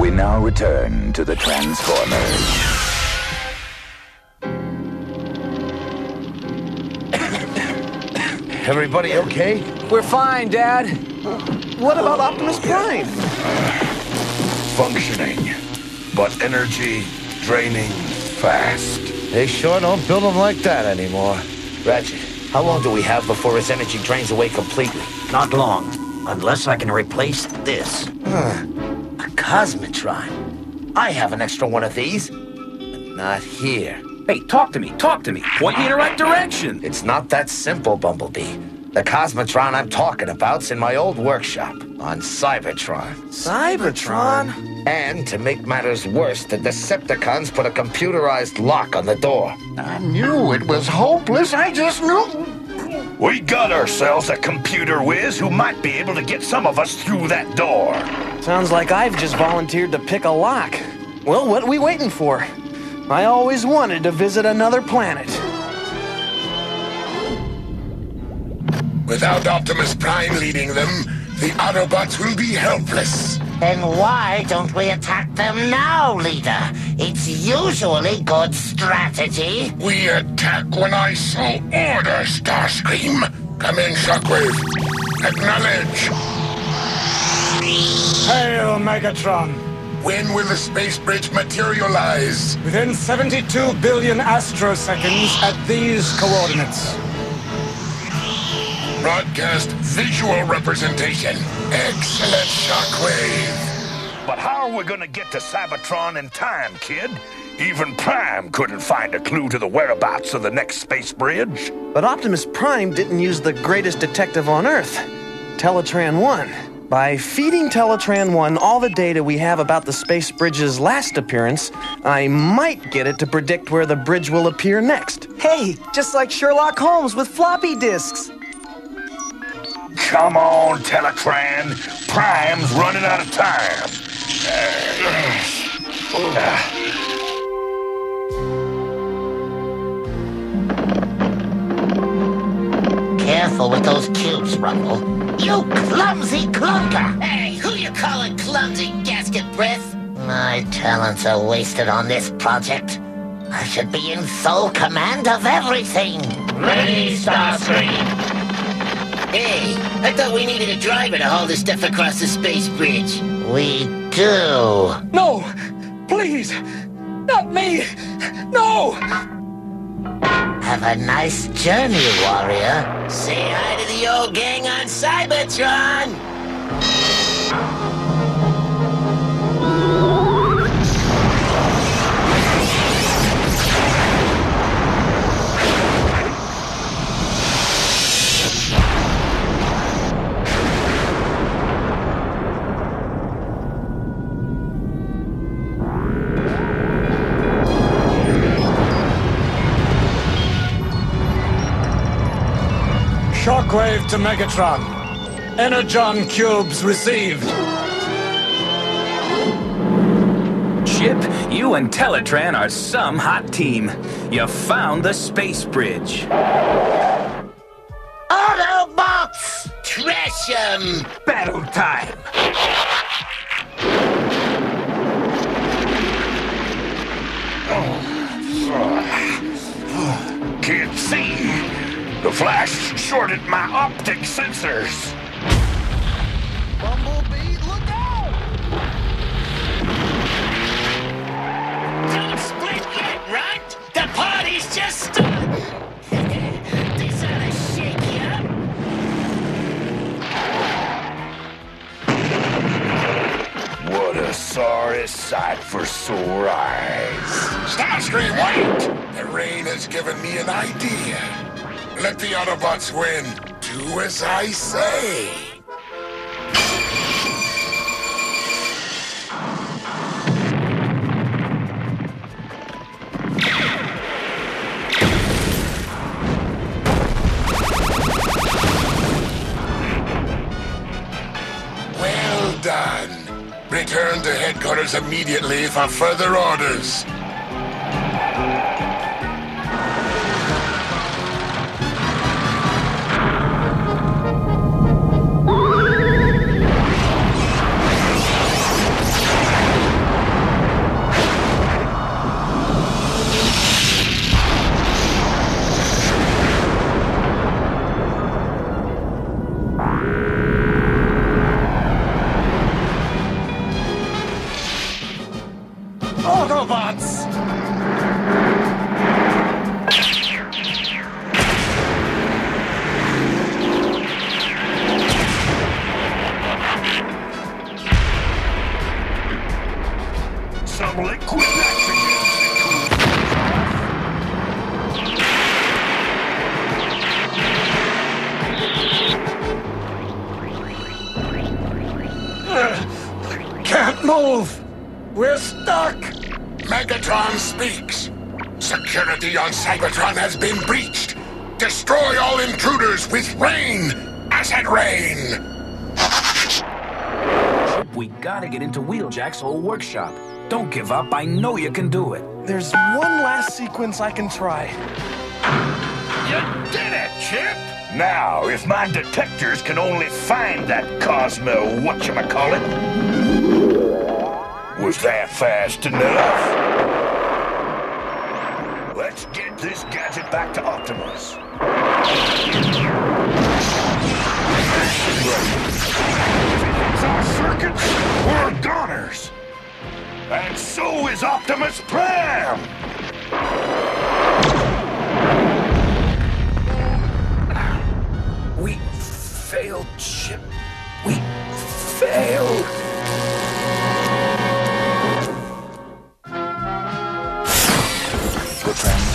We now return to the Transformers. Everybody okay? We're fine, Dad. What about Optimus Prime? Functioning, but energy draining fast. They sure don't build them like that anymore. Ratchet, how long do we have before his energy drains away completely? Not long, unless I can replace this. A Cosmotron. I have an extra one of these, but not here. Hey, talk to me, talk to me. Point me in the right direction. It's not that simple, Bumblebee. The Cosmotron I'm talking about's in my old workshop on Cybertron. Cybertron? And to make matters worse, the Decepticons put a computerized lock on the door. I knew it was hopeless. I just knew. We got ourselves a computer whiz who might be able to get some of us through that door. Sounds like I've just volunteered to pick a lock. Well, what are we waiting for? I always wanted to visit another planet. Without Optimus Prime leading them, the Autobots will be helpless. Then why don't we attack them now, leader? It's usually good strategy. We attack when I so order, Starscream. Come in, Shockwave. Acknowledge. Hail, Megatron! When will the space bridge materialize? Within 72 billion astroseconds at these coordinates. Broadcast visual representation. Excellent, Shockwave. But how are we gonna get to Cybertron in time, kid? Even Prime couldn't find a clue to the whereabouts of the next space bridge. But Optimus Prime didn't use the greatest detective on Earth, Teletran 1. By feeding Teletran 1 all the data we have about the space bridge's last appearance, I might get it to predict where the bridge will appear next. Hey, just like Sherlock Holmes with floppy disks. Come on, Teletran. Prime's running out of time. Careful with those cubes, Rumble. You clumsy clunker! Hey, who you calling clumsy, gasket breath? My talents are wasted on this project. I should be in sole command of everything. Ready, Starscream. Hey, I thought we needed a driver to haul this stuff across the space bridge. We do. No! Please! Not me! No! Have a nice journey, warrior. Say hi to the old gang on Cybertron! Shockwave to Megatron. Energon cubes received. Chip, you and Teletran are some hot team. You found the space bridge. Autobots! Trash 'em! Battle time! The flash shorted my optic sensors. Bumblebee, look out! Don't split yet, Runt! The party's just started! this ought to shake you up! What a sorry sight for sore eyes. Starscream, wait! The rain has given me an idea. Let the Autobots win. Do as I say. Well done. Return to headquarters immediately for further orders. Cybertron has been breached. Destroy all intruders with rain. Acid rain. We gotta get into Wheeljack's old workshop. Don't give up. I know you can do it. There's one last sequence I can try. You did it, Chip! Now, if my detectors can only find that Cosmo whatchamacallit, was that fast enough? This gadget back to Optimus. If it hits our circuits, we're goners. And so is Optimus Prime! We failed, Chip. We failed. The Transformers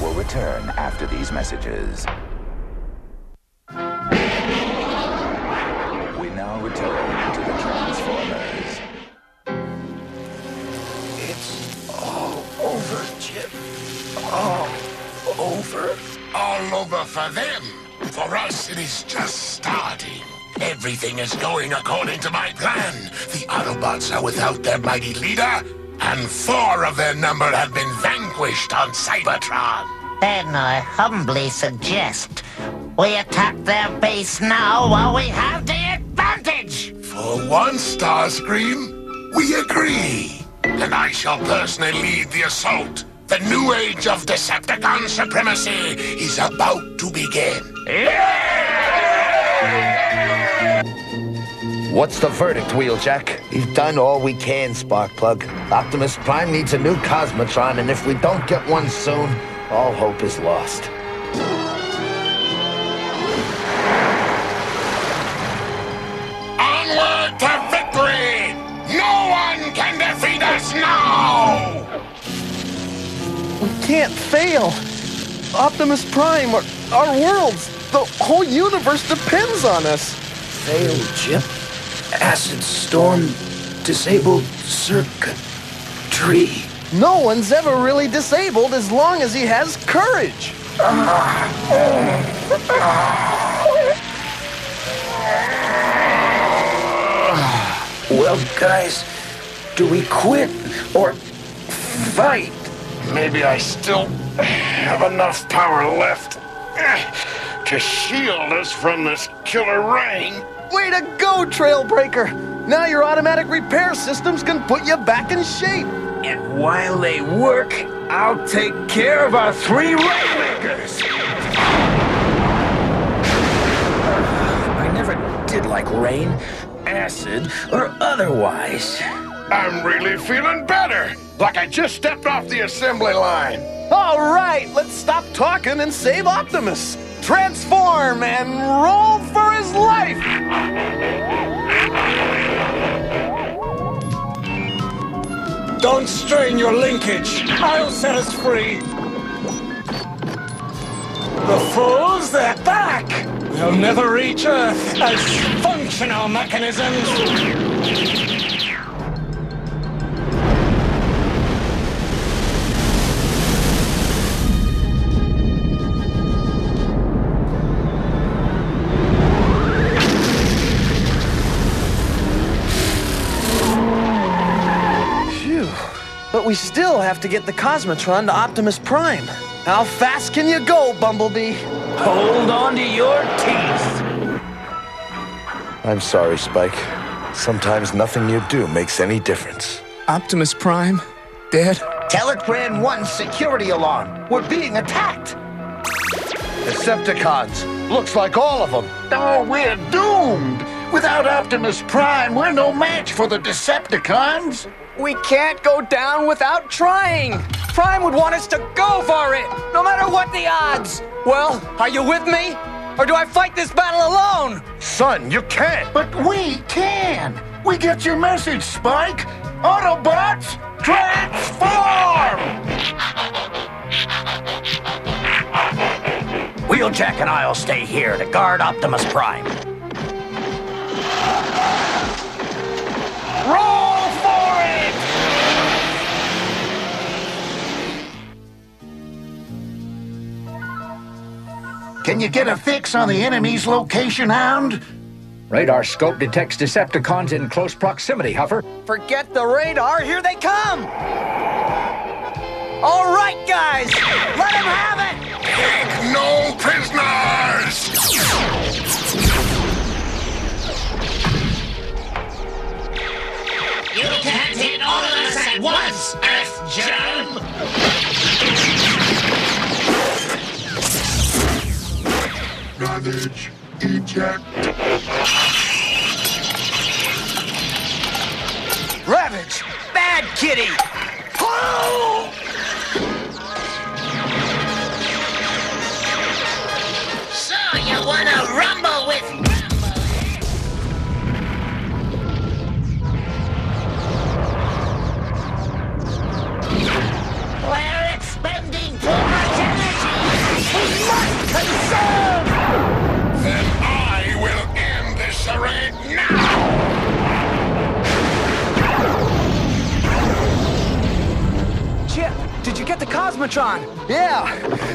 will return after these messages. We now return to the Transformers. It's all over, Chip. All over. All over for them. For us, it is just starting. Everything is going according to my plan. The Autobots are without their mighty leader, and four of their number have been vanquished on Cybertron. Then I humbly suggest we attack their base now while we have the advantage. For one, Starscream, we agree. And I shall personally lead the assault. The new age of Decepticon supremacy is about to begin. What's the verdict, Wheeljack? We've done all we can, Sparkplug. Optimus Prime needs a new Cosmotron, and if we don't get one soon, all hope is lost. Onward to victory! No one can defeat us now! We can't fail. Optimus Prime, our, our worlds, the whole universe depends on us. Failed, Chip. Acid storm disabled circuit tree. No one's ever really disabled as long as he has courage. Well, guys, do we quit or fight? Maybe I still have enough power left to shield us from this killer rain. Way to go, Trailbreaker! Now your automatic repair systems can put you back in shape. And while they work, I'll take care of our three rainmakers. I never did like rain, acid, or otherwise. I'm really feeling better. Like I just stepped off the assembly line. All right, let's stop talking and save Optimus. Transform and roll for his life. Don't strain your linkage. I'll set us free. The fools, they're back! They'll never reach Earth as functional mechanisms. But we still have to get the Cosmotron to Optimus Prime. How fast can you go, Bumblebee? Hold on to your teeth. I'm sorry, Spike. Sometimes nothing you do makes any difference. Optimus Prime? Dad? Teletran 1 security alarm. We're being attacked. Decepticons. Looks like all of them. Oh, we're doomed. Without Optimus Prime, we're no match for the Decepticons. We can't go down without trying. Prime would want us to go for it, no matter what the odds. Well, are you with me? Or do I fight this battle alone? Son, you can't. But we can. We get your message, Spike. Autobots, Transform! Wheeljack and I'll stay here to guard Optimus Prime. You get a fix on the enemy's location, Hound? Radar scope detects Decepticons in close proximity, Huffer. Forget the radar, here they come! All right, guys, let them have it! Take no prisoners! You can't hit all of us at once, Earth Germ! Ravage, eject. Ravage! Bad kitty! Oh! So you wanna rumble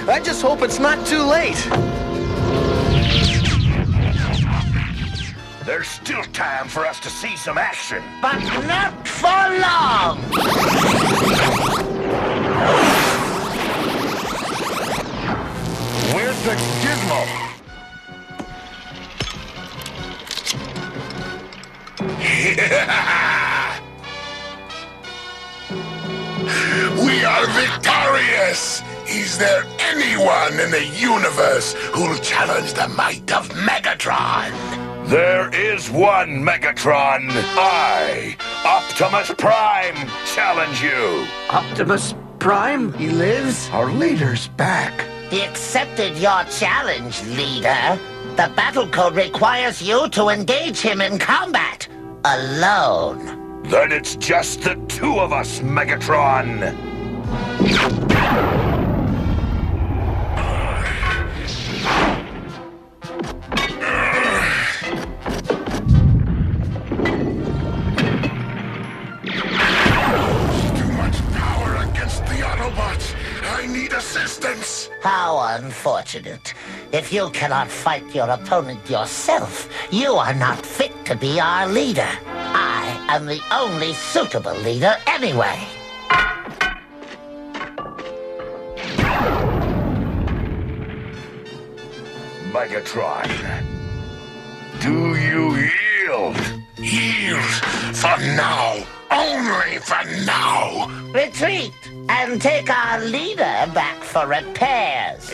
I just hope it's not too late. There's still time for us to see some action. But not for long! Where's the gizmo? We are victorious! Is there anyone in the universe who'll challenge the might of Megatron? There is one Megatron. I, Optimus Prime, challenge you. Optimus Prime? He lives? Our leader's back. He accepted your challenge, leader. The battle code requires you to engage him in combat. Alone. Then it's just the two of us, Megatron. Too much power against the Autobots. I need assistance. How unfortunate. If you cannot fight your opponent yourself, you are not fit to be our leader. I am the only suitable leader anyway. Megatron. Do you yield? Yield for now. Only for now. Retreat and take our leader back for repairs.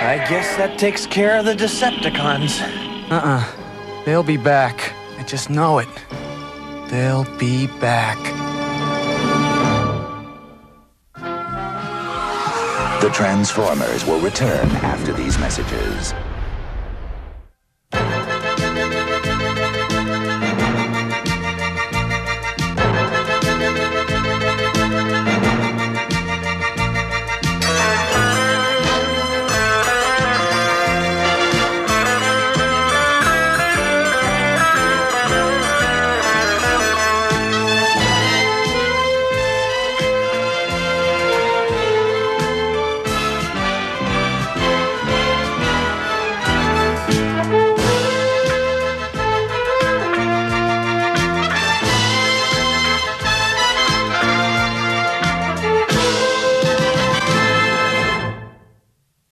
I guess that takes care of the Decepticons. Uh-uh. They'll be back. I just know it. They'll be back. The Transformers will return after these messages.